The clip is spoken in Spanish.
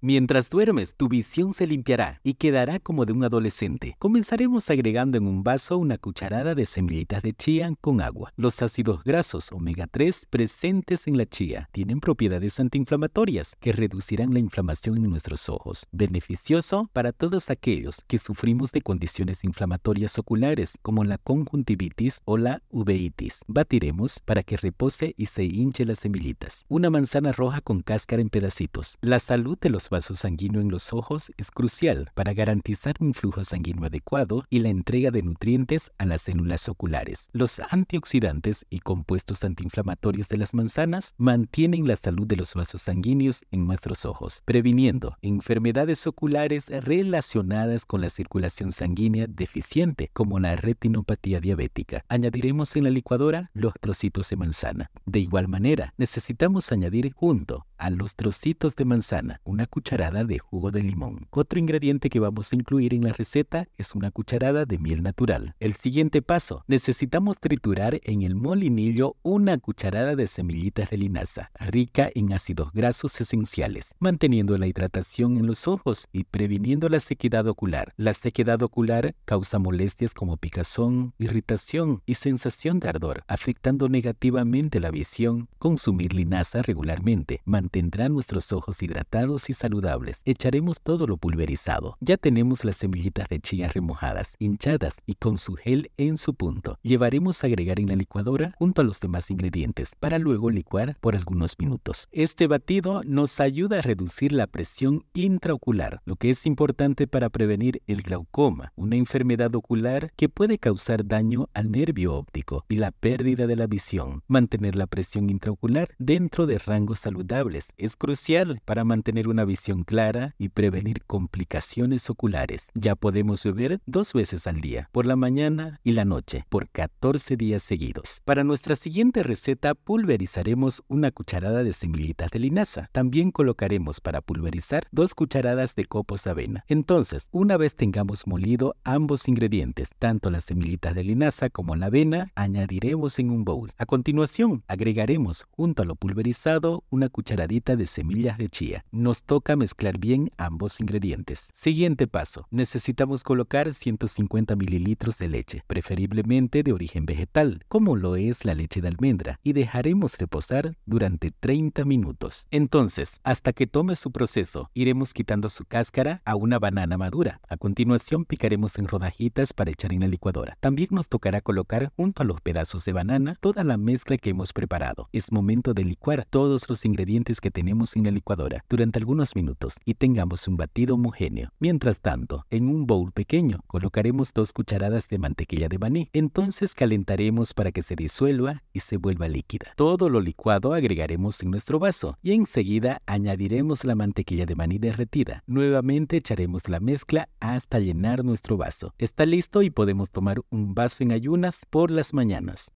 Mientras duermes, tu visión se limpiará y quedará como de un adolescente. Comenzaremos agregando en un vaso una cucharada de semillitas de chía con agua. Los ácidos grasos omega 3 presentes en la chía tienen propiedades antiinflamatorias que reducirán la inflamación en nuestros ojos. Beneficioso para todos aquellos que sufrimos de condiciones inflamatorias oculares como la conjuntivitis o la uveitis. Batiremos para que repose y se hinche las semillitas. Una manzana roja con cáscara en pedacitos. La salud de los vasos sanguíneos en los ojos es crucial para garantizar un flujo sanguíneo adecuado y la entrega de nutrientes a las células oculares. Los antioxidantes y compuestos antiinflamatorios de las manzanas mantienen la salud de los vasos sanguíneos en nuestros ojos, previniendo enfermedades oculares relacionadas con la circulación sanguínea deficiente, como la retinopatía diabética. Añadiremos en la licuadora los trocitos de manzana. De igual manera, necesitamos añadir junto a los trocitos de manzana una cucharada de jugo de limón. Otro ingrediente que vamos a incluir en la receta es una cucharada de miel natural. El siguiente paso, necesitamos triturar en el molinillo una cucharada de semillitas de linaza, rica en ácidos grasos esenciales, manteniendo la hidratación en los ojos y previniendo la sequedad ocular. La sequedad ocular causa molestias como picazón, irritación y sensación de ardor, afectando negativamente la visión. Consumir linaza regularmente mantendrá nuestros ojos hidratados y saludables. Echaremos todo lo pulverizado. Ya tenemos las semillitas de chía remojadas, hinchadas y con su gel en su punto. Llevaremos a agregar en la licuadora junto a los demás ingredientes para luego licuar por algunos minutos. Este batido nos ayuda a reducir la presión intraocular, lo que es importante para prevenir el glaucoma, una enfermedad ocular que puede causar daño al nervio óptico y la pérdida de la visión. Mantener la presión intraocular dentro de rangos saludables es crucial para mantener una visión clara y prevenir complicaciones oculares. Ya podemos beber dos veces al día, por la mañana y la noche, por 14 días seguidos. Para nuestra siguiente receta pulverizaremos una cucharada de semillitas de linaza. También colocaremos para pulverizar dos cucharadas de copos de avena. Entonces, una vez tengamos molido ambos ingredientes, tanto las semillitas de linaza como la avena, añadiremos en un bowl. A continuación, agregaremos junto a lo pulverizado una cucharadita de semillas de chía. Nos mezclar bien ambos ingredientes. Siguiente paso. Necesitamos colocar 150 mililitros de leche, preferiblemente de origen vegetal, como lo es la leche de almendra, y dejaremos reposar durante 30 minutos. Entonces, hasta que tome su proceso, iremos quitando su cáscara a una banana madura. A continuación, picaremos en rodajitas para echar en la licuadora. También nos tocará colocar junto a los pedazos de banana toda la mezcla que hemos preparado. Es momento de licuar todos los ingredientes que tenemos en la licuadora durante algunos minutos y tengamos un batido homogéneo. Mientras tanto, en un bowl pequeño colocaremos dos cucharadas de mantequilla de maní. Entonces calentaremos para que se disuelva y se vuelva líquida. Todo lo licuado agregaremos en nuestro vaso y enseguida añadiremos la mantequilla de maní derretida. Nuevamente echaremos la mezcla hasta llenar nuestro vaso. Está listo y podemos tomar un vaso en ayunas por las mañanas.